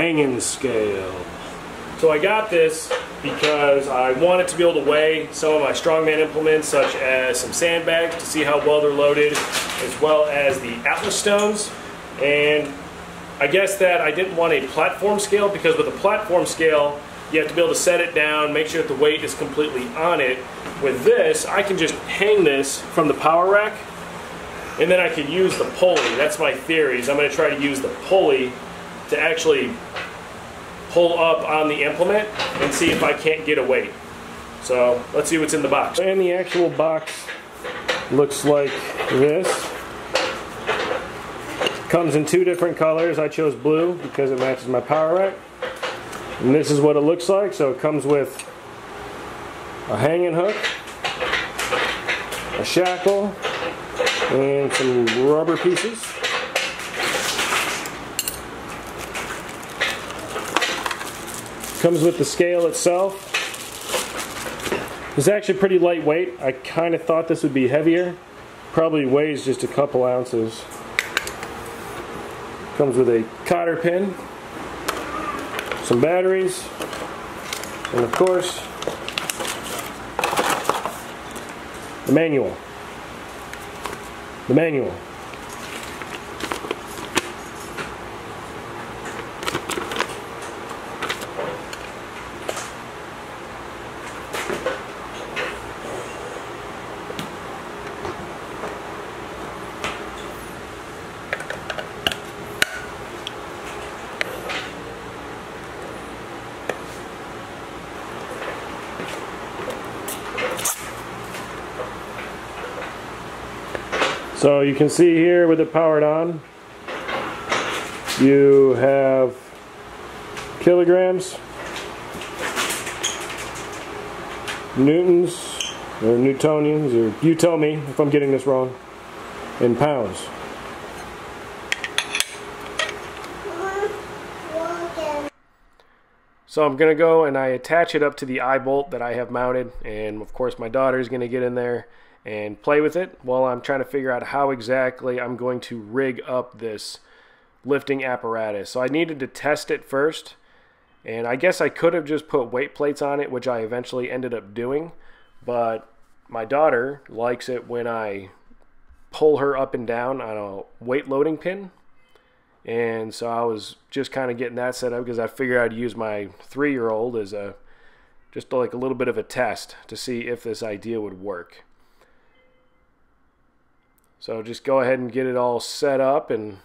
hanging scale. So I got this because I wanted to be able to weigh some of my strongman implements such as some sandbags to see how well they're loaded as well as the Atlas stones and I guess that I didn't want a platform scale because with a platform scale you have to be able to set it down, make sure that the weight is completely on it. With this, I can just hang this from the power rack and then I can use the pulley. That's my theory, is I'm going to try to use the pulley to actually pull up on the implement and see if I can't get a weight. So let's see what's in the box. And the actual box looks like this. Comes in two different colors. I chose blue because it matches my power rack. And this is what it looks like. So it comes with a hanging hook, a shackle, and some rubber pieces. Comes with the scale itself. It's actually pretty lightweight. I kind of thought this would be heavier. Probably weighs just a couple ounces. Comes with a cotter pin, some batteries, and of course, the manual. The manual. So you can see here with it powered on, you have kilograms, newtons, or newtonians, or you tell me if I'm getting this wrong, in pounds. So I'm going to go and I attach it up to the eye bolt that I have mounted and of course my daughter is going to get in there and play with it while I'm trying to figure out how exactly I'm going to rig up this lifting apparatus. So I needed to test it first and I guess I could have just put weight plates on it which I eventually ended up doing but my daughter likes it when I pull her up and down on a weight loading pin and so I was just kind of getting that set up because I figured I'd use my three-year-old as a just like a little bit of a test to see if this idea would work. So just go ahead and get it all set up and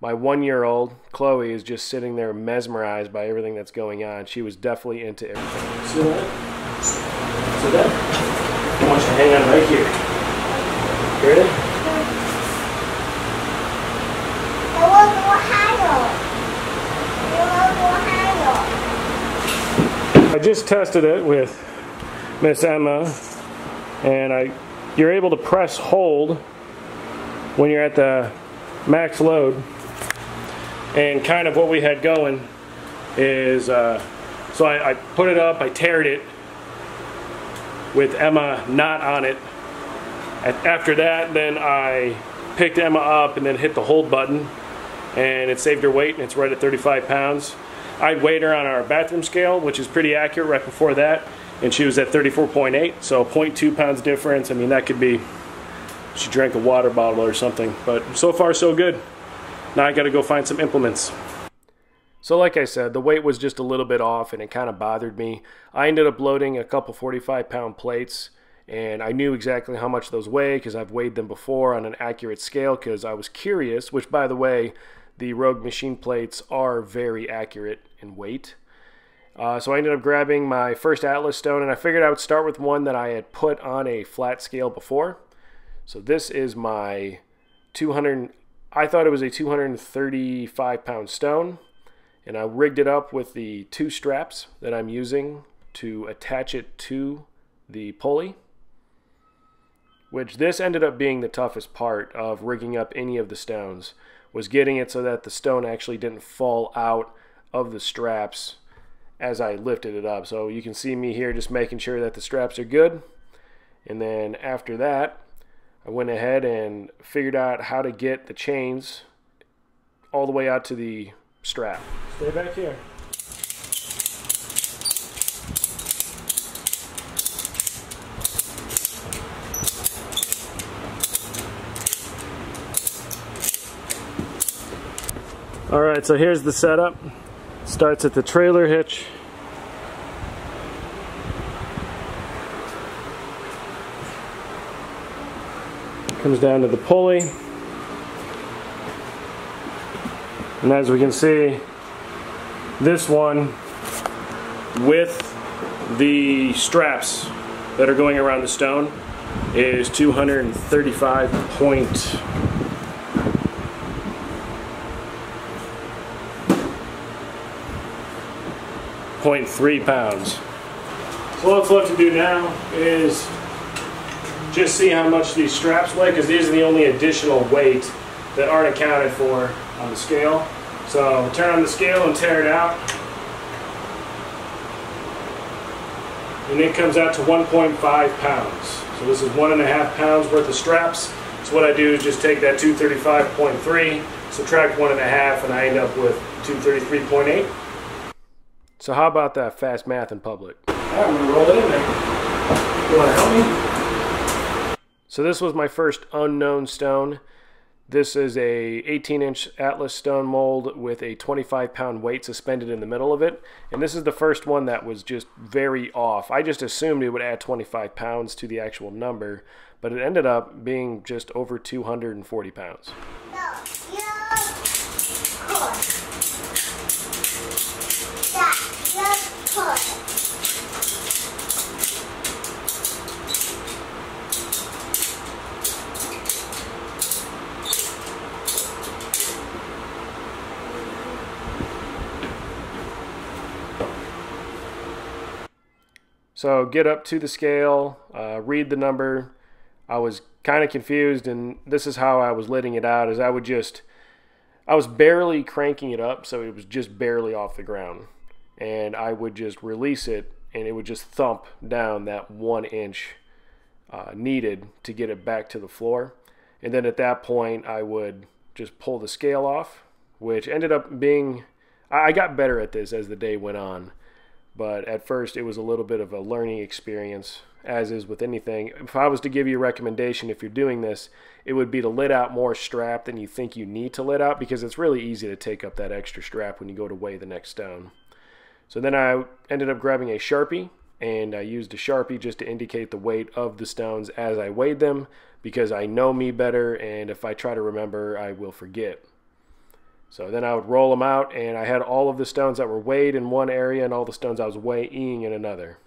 my one-year-old Chloe is just sitting there mesmerized by everything that's going on. She was definitely into everything. See that? See that? I want you to hang on right here. Ready? I just tested it with Miss Emma, and I, you're able to press hold when you're at the max load. And kind of what we had going is, uh, so I, I put it up, I tared it with Emma not on it. After that, then I picked Emma up and then hit the hold button, and it saved her weight, and it's right at 35 pounds. I weighed her on our bathroom scale, which is pretty accurate right before that, and she was at 34.8, so 0.2 pounds difference. I mean, that could be she drank a water bottle or something. But so far, so good. Now I got to go find some implements. So like I said, the weight was just a little bit off and it kind of bothered me. I ended up loading a couple 45 pound plates and I knew exactly how much those weigh because I've weighed them before on an accurate scale because I was curious, which by the way, the Rogue machine plates are very accurate in weight. Uh, so I ended up grabbing my first Atlas stone and I figured I would start with one that I had put on a flat scale before. So this is my 200, I thought it was a 235 pound stone and I rigged it up with the two straps that I'm using to attach it to the pulley which this ended up being the toughest part of rigging up any of the stones was getting it so that the stone actually didn't fall out of the straps as I lifted it up. So you can see me here just making sure that the straps are good. And then after that, I went ahead and figured out how to get the chains all the way out to the strap. Stay back here. All right, so here's the setup. Starts at the trailer hitch. Comes down to the pulley. And as we can see, this one with the straps that are going around the stone is 235 point point three pounds. So what's left to do now is just see how much these straps weigh because these are the only additional weight that aren't accounted for on the scale. So turn on the scale and tare it out. And it comes out to 1.5 pounds. So this is one and a half pounds worth of straps. So what I do is just take that 235.3, subtract one and a half, and I end up with 233.8. So how about that fast math in public? I'm gonna roll it in there. You wanna help me? So this was my first unknown stone. This is a 18 inch Atlas stone mold with a 25 pound weight suspended in the middle of it. And this is the first one that was just very off. I just assumed it would add 25 pounds to the actual number, but it ended up being just over 240 pounds. So get up to the scale, uh, read the number. I was kind of confused, and this is how I was letting it out: is I would just, I was barely cranking it up, so it was just barely off the ground, and I would just release it, and it would just thump down that one inch uh, needed to get it back to the floor, and then at that point I would just pull the scale off, which ended up being, I got better at this as the day went on but at first, it was a little bit of a learning experience, as is with anything. If I was to give you a recommendation, if you're doing this, it would be to let out more strap than you think you need to let out because it's really easy to take up that extra strap when you go to weigh the next stone. So then I ended up grabbing a Sharpie and I used a Sharpie just to indicate the weight of the stones as I weighed them because I know me better and if I try to remember, I will forget. So then I would roll them out, and I had all of the stones that were weighed in one area and all the stones I was weighing in another.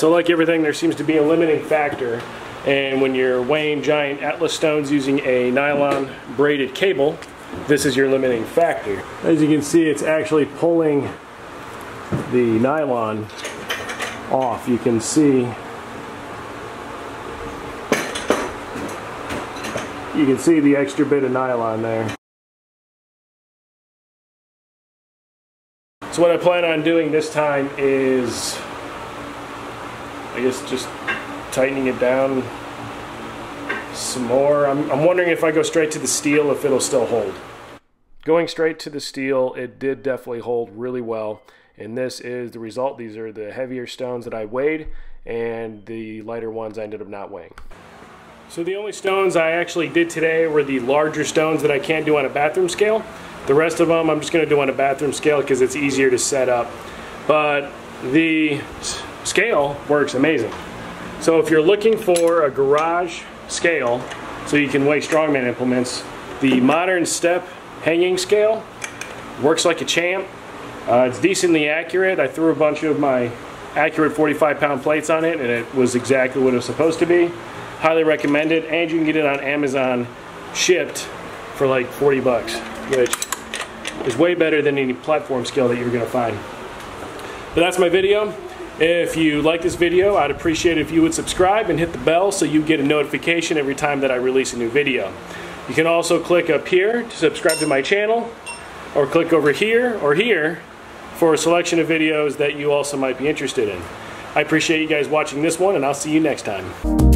So like everything, there seems to be a limiting factor. And when you're weighing giant Atlas stones using a nylon braided cable, this is your limiting factor. As you can see, it's actually pulling the nylon off. You can see you can see the extra bit of nylon there. So what I plan on doing this time is I guess just tightening it down some more. I'm, I'm wondering if I go straight to the steel, if it'll still hold. Going straight to the steel, it did definitely hold really well. And this is the result. These are the heavier stones that I weighed, and the lighter ones I ended up not weighing. So the only stones I actually did today were the larger stones that I can't do on a bathroom scale. The rest of them I'm just going to do on a bathroom scale because it's easier to set up. But the scale works amazing. So if you're looking for a garage scale so you can weigh strongman implements. The modern step hanging scale works like a champ. Uh, it's decently accurate. I threw a bunch of my accurate 45 pound plates on it and it was exactly what it was supposed to be. Highly recommend it and you can get it on Amazon shipped for like 40 bucks which is way better than any platform scale that you're going to find. But that's my video. If you like this video, I'd appreciate it if you would subscribe and hit the bell so you get a notification every time that I release a new video. You can also click up here to subscribe to my channel. or click over here or here for a selection of videos that you also might be interested in. I appreciate you guys watching this one, and I'll see you next time.